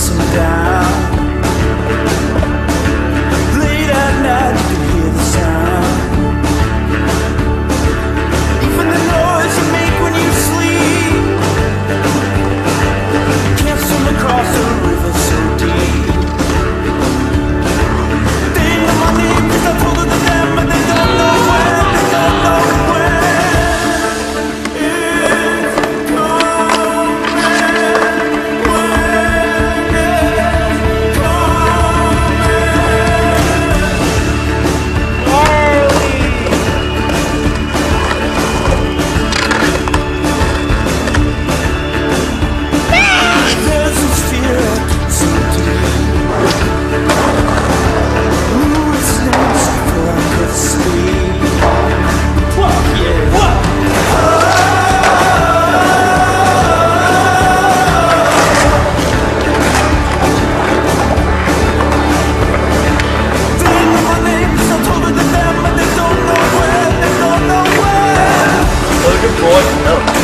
nosso lugar. Soldier Boy. No.